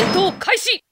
戦闘開始